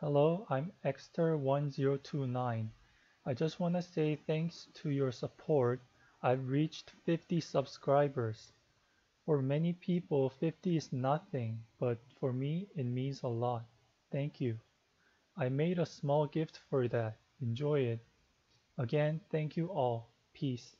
Hello, I'm Xter1029. I just want to say thanks to your support, I've reached 50 subscribers. For many people, 50 is nothing, but for me, it means a lot. Thank you. I made a small gift for that. Enjoy it. Again, thank you all. Peace.